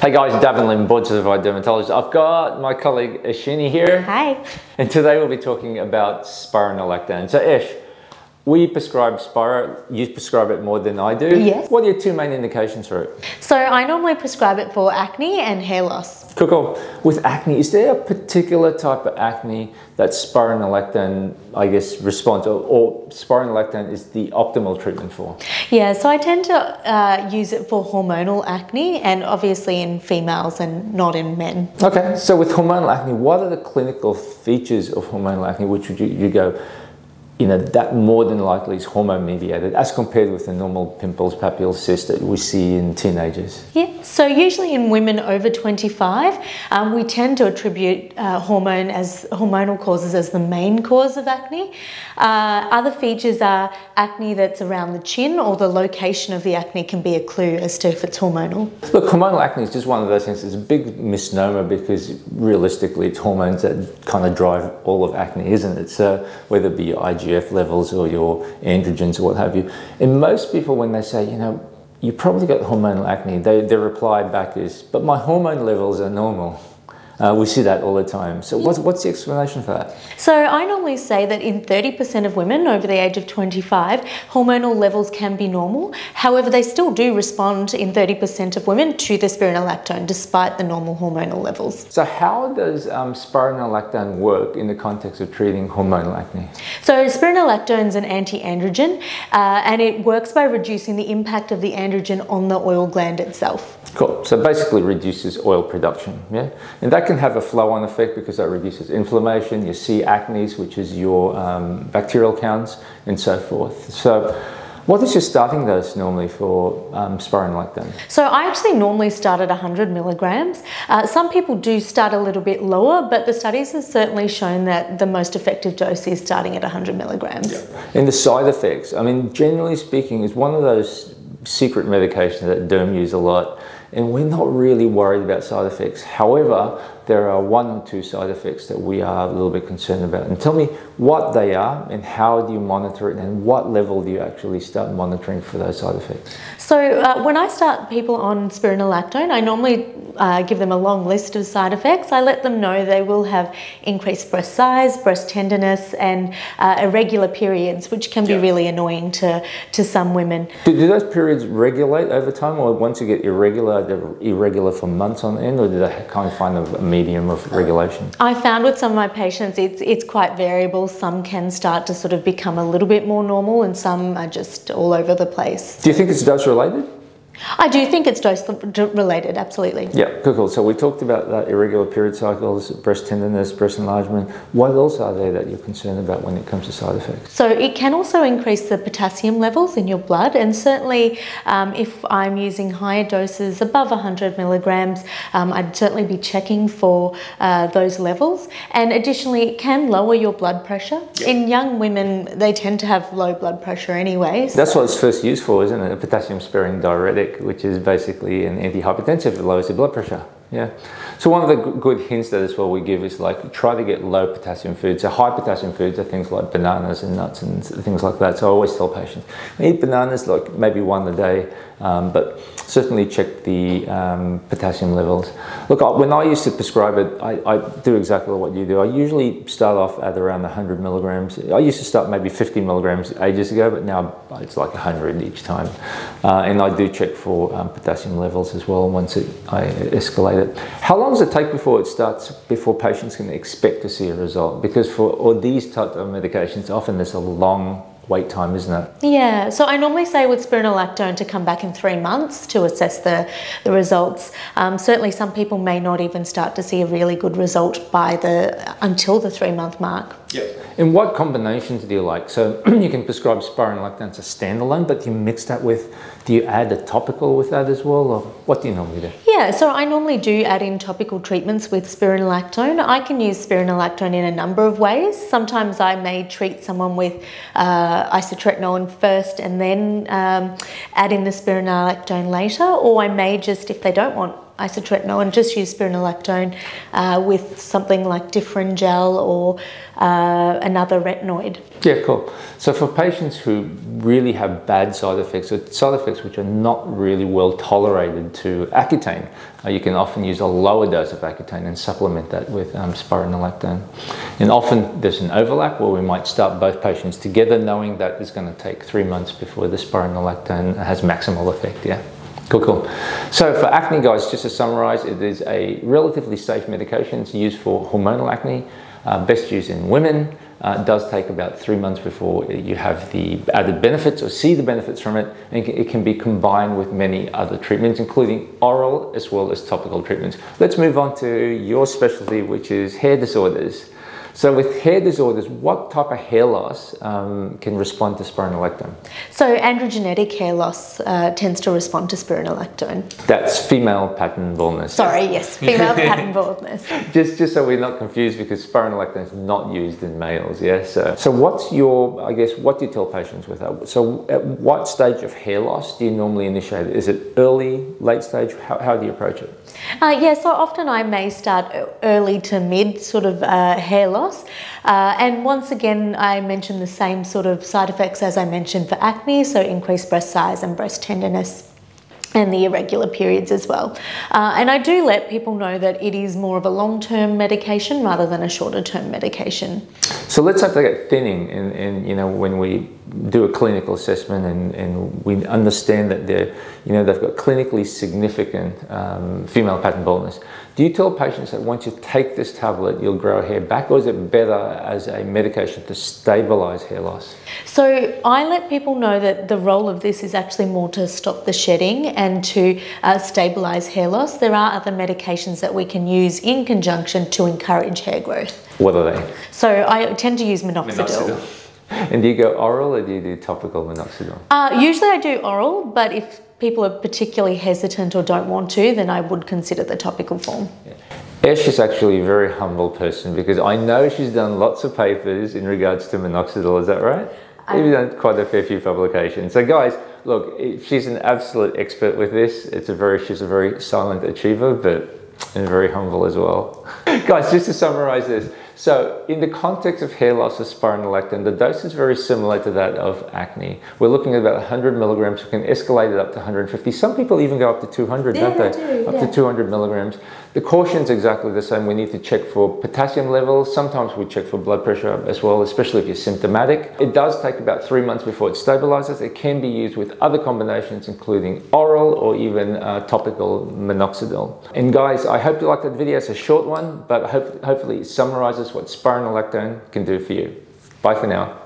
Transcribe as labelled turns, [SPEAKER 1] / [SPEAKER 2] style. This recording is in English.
[SPEAKER 1] Hey guys, Davin Lim, board certified dermatologist. I've got my colleague Eshini here.
[SPEAKER 2] Hi.
[SPEAKER 1] And today we'll be talking about spironolactone. So Ash, we prescribe Spiro, you prescribe it more than I do.
[SPEAKER 2] Yes.
[SPEAKER 1] What are your two main indications for it?
[SPEAKER 2] So I normally prescribe it for acne and hair loss.
[SPEAKER 1] Cool, cool. With acne, is there a particular type of acne that spironolactone, I guess, responds, or, or spironolactone is the optimal treatment for?
[SPEAKER 2] Yeah, so I tend to uh, use it for hormonal acne and obviously in females and not in men.
[SPEAKER 1] Okay, so with hormonal acne, what are the clinical features of hormonal acne which would you, you go, you know, that more than likely is hormone mediated as compared with the normal pimples, papules, cysts that we see in teenagers?
[SPEAKER 2] Yeah, so usually in women over 25, um, we tend to attribute uh, hormone as hormonal causes as the main cause of acne. Uh, other features are acne that's around the chin or the location of the acne can be a clue as to if it's hormonal.
[SPEAKER 1] Look, hormonal acne is just one of those things. It's a big misnomer because realistically, it's hormones that kind of drive all of acne, isn't it? So whether it be your IGF levels or your androgens or what have you. And most people, when they say, you know, you probably got hormonal acne, they, their reply back is, but my hormone levels are normal. Uh, we see that all the time. So, what's, what's the explanation for that?
[SPEAKER 2] So, I normally say that in 30% of women over the age of 25, hormonal levels can be normal. However, they still do respond in 30% of women to the spironolactone despite the normal hormonal levels.
[SPEAKER 1] So, how does um, spironolactone work in the context of treating hormonal acne?
[SPEAKER 2] So, spironolactone is an anti androgen uh, and it works by reducing the impact of the androgen on the oil gland itself.
[SPEAKER 1] Cool. So basically reduces oil production, yeah? And that can have a flow-on effect because that reduces inflammation, your C. acnes, which is your um, bacterial counts, and so forth. So what is your starting dose normally for um, spironolactone?
[SPEAKER 2] So I actually normally start at 100 milligrams. Uh, some people do start a little bit lower, but the studies have certainly shown that the most effective dose is starting at 100 milligrams.
[SPEAKER 1] Yeah. And the side effects, I mean, generally speaking, is one of those secret medications that derm use a lot and we're not really worried about side effects. However, there are one or two side effects that we are a little bit concerned about. And tell me what they are and how do you monitor it and what level do you actually start monitoring for those side effects?
[SPEAKER 2] So uh, when I start people on spironolactone, I normally uh, give them a long list of side effects. I let them know they will have increased breast size, breast tenderness, and uh, irregular periods, which can be yeah. really annoying to, to some women.
[SPEAKER 1] Do, do, those periods regulate over time, or once you get irregular, they're irregular for months on end, or do they kind of find a medium of regulation?
[SPEAKER 2] I found with some of my patients, it's, it's quite variable. Some can start to sort of become a little bit more normal, and some are just all over the place.
[SPEAKER 1] Do you think it's dose related?
[SPEAKER 2] I do think it's dose related, absolutely.
[SPEAKER 1] Yeah, cool, cool. So we talked about that irregular period cycles, breast tenderness, breast enlargement. What else are there that you're concerned about when it comes to side effects?
[SPEAKER 2] So it can also increase the potassium levels in your blood, and certainly um, if I'm using higher doses above 100 milligrams, um, I'd certainly be checking for uh, those levels. And additionally, it can lower your blood pressure. In young women, they tend to have low blood pressure anyway.
[SPEAKER 1] So. That's what it's first used for, isn't it? A potassium sparing diuretic which is basically an antihypertensive that lowers your blood pressure. Yeah. So one of the good hints that as well we give is like try to get low potassium foods. So high potassium foods are things like bananas and nuts and things like that. So I always tell patients eat bananas like maybe one a day, um, but certainly check the um, potassium levels. Look, when I used to prescribe it, I, I, do exactly what you do. I usually start off at around 100 milligrams. I used to start maybe 50 milligrams ages ago, but now it's like 100 each time. Uh, and I do check for um, potassium levels as well once it, I escalate it. How long does it take before it starts, before patients can expect to see a result? Because for all these types of medications, often there's a long wait time, isn't it?
[SPEAKER 2] Yeah, so I normally say with spironolactone to come back in three months to assess the, the results. Um, certainly some people may not even start to see a really good result by the until the three month mark.
[SPEAKER 1] Yep. And what combinations do you like? So you can prescribe spironolactone as a standalone, but do you mix that with, do you add a topical with that as well, or what do you normally do?
[SPEAKER 2] Yeah, so I normally do add in topical treatments with spironolactone. I can use spironolactone in a number of ways. Sometimes I may treat someone with uh, isotretinoin first and then um, add in the spironolactone later, or I may just, if they don't want isotretinoin and just use spironolactone uh, with something like Differin gel or uh, another retinoid.
[SPEAKER 1] Yeah, cool. So for patients who really have bad side effects, or side effects which are not really well tolerated to Accutane, uh, you can often use a lower dose of Accutane and supplement that with um, spironolactone. And often there's an overlap where we might start both patients together knowing that it's going to take three months before the spironolactone has maximal effect, yeah. Cool, cool. So for acne, guys, just to summarize, it is a relatively safe medication. It's used for hormonal acne, uh, best used in women. Uh, does take about three months before you have the added benefits or see the benefits from it. And it can be combined with many other treatments, including oral as well as topical treatments. Let's move on to your specialty, which is hair disorders. So with hair disorders, what type of hair loss um, can respond to spironolactone?
[SPEAKER 2] So androgenetic hair loss uh, tends to respond to spironolactone.
[SPEAKER 1] That's female pattern baldness.
[SPEAKER 2] Sorry, yes, female pattern baldness.
[SPEAKER 1] Just, just so we're not confused, because spironolactone is not used in males. Yes. So, so what's your, I guess, what do you tell patients with that? So at what stage of hair loss do you normally initiate it? Is it early, late stage? How, how do you approach it?
[SPEAKER 2] Uh, yeah, so often I may start early to mid sort of uh, hair loss. Uh, and once again, I mentioned the same sort of side effects as I mentioned for acne, so increased breast size and breast tenderness and the irregular periods as well. Uh, and I do let people know that it is more of a long-term medication rather than a shorter-term medication.
[SPEAKER 1] So let's have to get thinning and, and you know when we do a clinical assessment and, and we understand that they're you know they've got clinically significant um, female pattern baldness. Do you tell patients that once you take this tablet you'll grow hair back or is it better as a medication to stabilize hair loss?
[SPEAKER 2] So I let people know that the role of this is actually more to stop the shedding and to uh, stabilize hair loss. There are other medications that we can use in conjunction to encourage hair growth.
[SPEAKER 1] What are they?
[SPEAKER 2] So I tend to use minoxidil.
[SPEAKER 1] minoxidil. And do you go oral or do you do topical minoxidil?
[SPEAKER 2] Uh, usually I do oral, but if people are particularly hesitant or don't want to, then I would consider the topical form.
[SPEAKER 1] Yeah. Ash is actually a very humble person because I know she's done lots of papers in regards to minoxidil, is that right? You've done quite a fair few publications. So guys, look, she's an absolute expert with this. It's a very, she's a very silent achiever, but and very humble as well. guys, just to summarize this, so in the context of hair loss of spironolactone, the dose is very similar to that of acne. We're looking at about 100 milligrams. We can escalate it up to 150. Some people even go up to 200, yeah, don't they? Do, up yeah. to 200 milligrams. The caution is exactly the same. We need to check for potassium levels. Sometimes we check for blood pressure as well, especially if you're symptomatic. It does take about three months before it stabilizes. It can be used with other combinations, including oral or even uh, topical minoxidil. And guys, I hope you liked that video. It's a short one, but hope, hopefully it summarizes what spironolactone can do for you. Bye for now.